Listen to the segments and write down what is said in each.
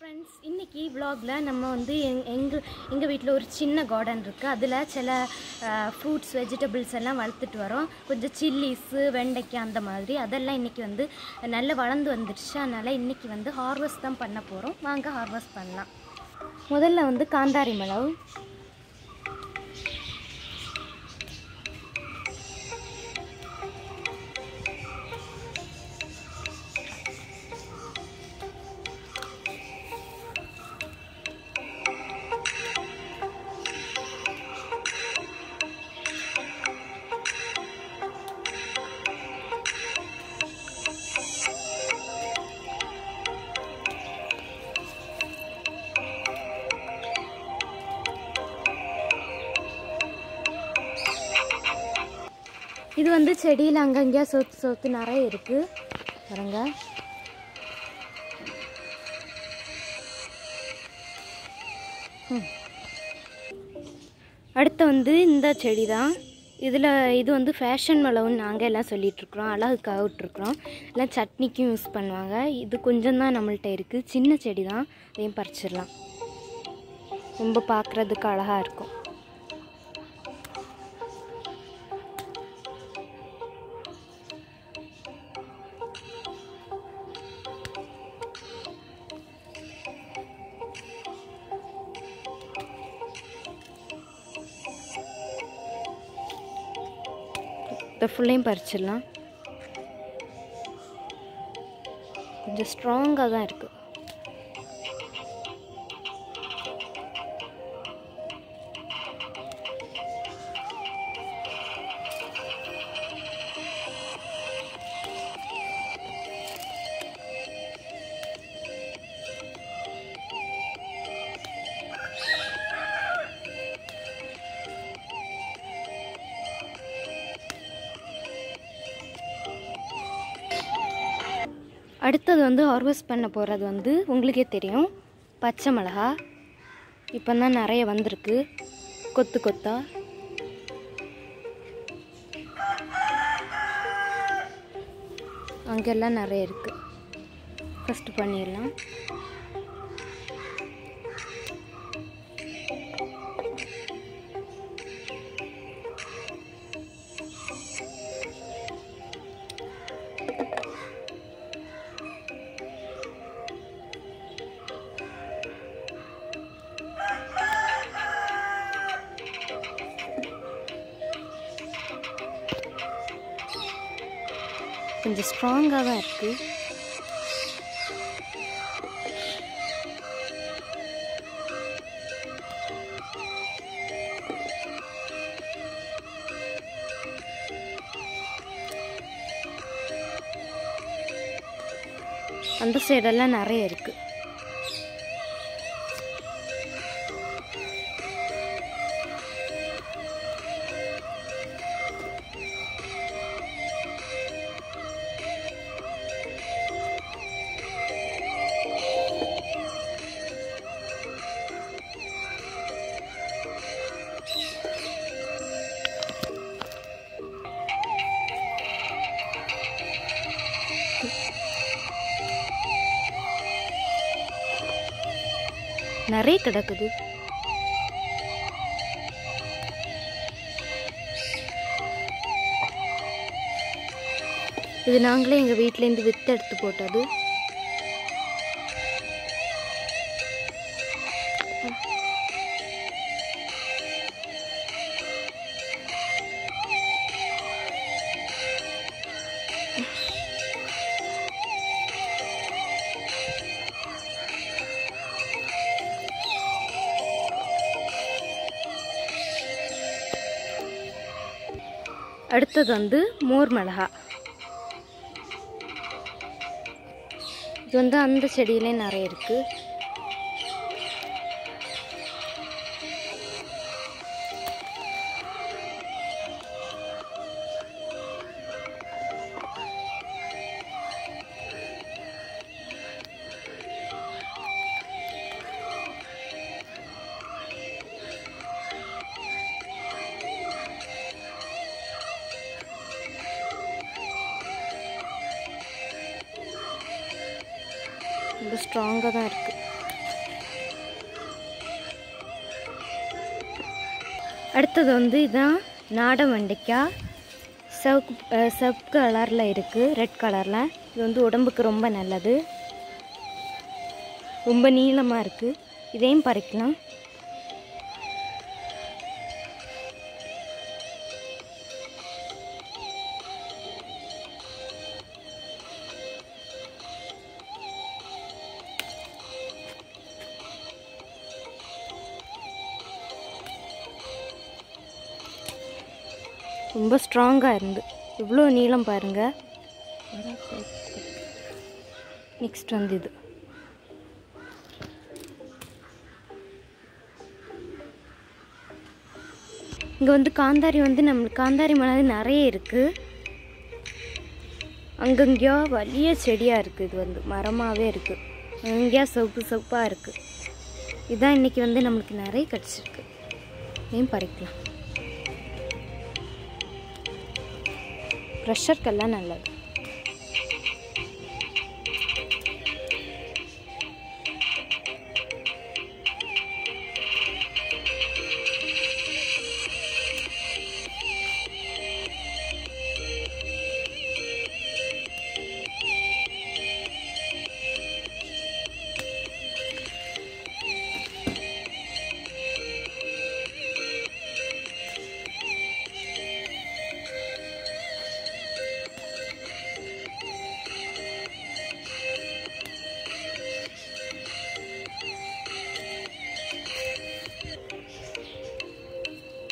Friends இன்றைக்கி விலாகில் நம்ம வந்து எங் எங்கள் எங்கள் வீட்டில் ஒரு சின்ன கார்டன் இருக்குது அதில் சில ஃப்ரூட்ஸ் வெஜிடபிள்ஸ் எல்லாம் வளர்த்துட்டு வரோம். கொஞ்சம் சில்லிஸு வெண்டைக்காய் அந்த மாதிரி. அதெல்லாம் இன்றைக்கி வந்து நல்லா வளர்ந்து வந்துடுச்சு அதனால் இன்றைக்கி வந்து ஹார்வெஸ்ட் தான் பண்ண போகிறோம் வாங்க ஹார்வெஸ்ட் பண்ணலாம். முதல்ல வந்து காந்தாரி மிளகு. இது வந்து செடியில் அங்கங்கேயா சொத்து சொத்து நிறைய இருக்குது பாருங்க. அடுத்து வந்து இந்த செடி தான் இதில் இது வந்து ஃபேஷன் மிளகுன்னு நாங்கள் எல்லாம் சொல்லிகிட்ருக்குறோம் அழகுக்காக விட்டுருக்குறோம். எல்லாம் சட்னிக்கும் யூஸ் பண்ணுவாங்க. இது கொஞ்சம் தான் நம்மள்ட்ட இருக்குது சின்ன செடி தான் அதையும் பறிச்சிடலாம். ரொம்ப பார்க்குறதுக்கு அழகாக இருக்கும். இந்த ஃபுல்லையும் பறிச்சிடலாம். கொஞ்சம் ஸ்ட்ராங்காக தான் இருக்குது அடுத்தது வந்து ஹார்வெஸ்ட் பண்ண போகிறது வந்து உங்களுக்கே தெரியும். பச்சை மிளகா. இப்போ தான் நிறைய வந்திருக்கு. கொத்து கொத்தா. அங்கெல்லாம் நிறைய இருக்குது ஃபஸ்ட்டு பண்ணிடலாம். கொஞ்சம் ஸ்ட்ராங்காக தான் இருக்குது அந்த சைடெல்லாம் நிறைய இருக்குது நிறைய கிடக்குது. இது நாங்களே எங்கள் வீட்டிலேருந்து வித்து எடுத்து போட்டது. அடுத்தது வந்து மோர் மிளகா. இது வந்து அந்த செடியிலே நிறைய இருக்குது ஸ்ட்ராங்காக தான் இருக்குது அடுத்தது வந்து இதுதான் நாட வெண்டைக்காய் சிவப்பு சவ் கலரில் இருக்குது ரெட் கலரில். இது வந்து உடம்புக்கு ரொம்ப நல்லது. ரொம்ப நீளமாக இருக்குது இதையும் பறிக்கலாம். ரொம்ப ஸ்ட்ராங்காக இருந்து. இவ்வளோ நீளம் பாருங்கள் நெக்ஸ்ட் வந்து இது. இங்கே வந்து காந்தாரி வந்து நம்மளுக்கு காந்தாரி மரம் நிறைய இருக்குது அங்கங்கேயோ வலிய செடியாக இருக்குது இது வந்து. மரமாகவே இருக்குது அங்கேயா சொப்பு சிவப்பாக இருக்குது இதுதான் இன்றைக்கி வந்து நம்மளுக்கு நிறைய கிடச்சிருக்கு. இதையும் பறிக்கலாம்? ப்ரெஷருக்கெல்லாம் நல்லது.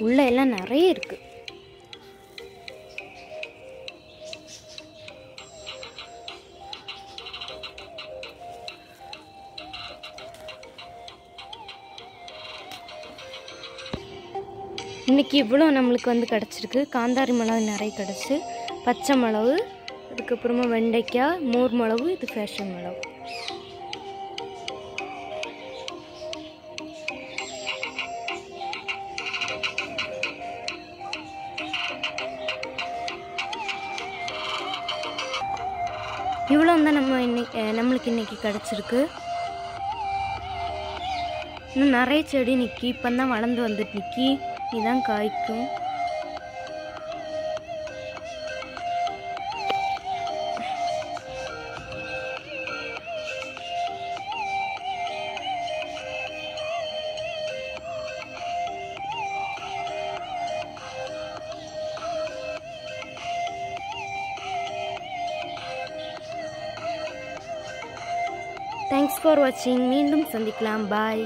உள்ள எல்லாம் நிறைய இருக்குது இன்னைக்கு இவ்வளோ நம்மளுக்கு வந்து கிடச்சிருக்கு. காந்தாரி மிளகு நிறைய கிடச்சி பச்சை மிளகு அதுக்கப்புறமா வெண்டைக்காய் மோர் மிளகு இது ஃபேஷன் மிளகு. இவ்வளோ தான் நம்ம இன்னைக்கு நம்மளுக்கு இன்னைக்கு கிடச்சிருக்கு. இன்னும் நிறைய செடி நிற்கி இப்போ தான் வளர்ந்து வந்துட்டு நிற்கி இதுதான் காய்க்கும். தேங்க்ஸ் ஃபார் வாட்சிங் மீண்டும் சந்திக்கலாம். பாய்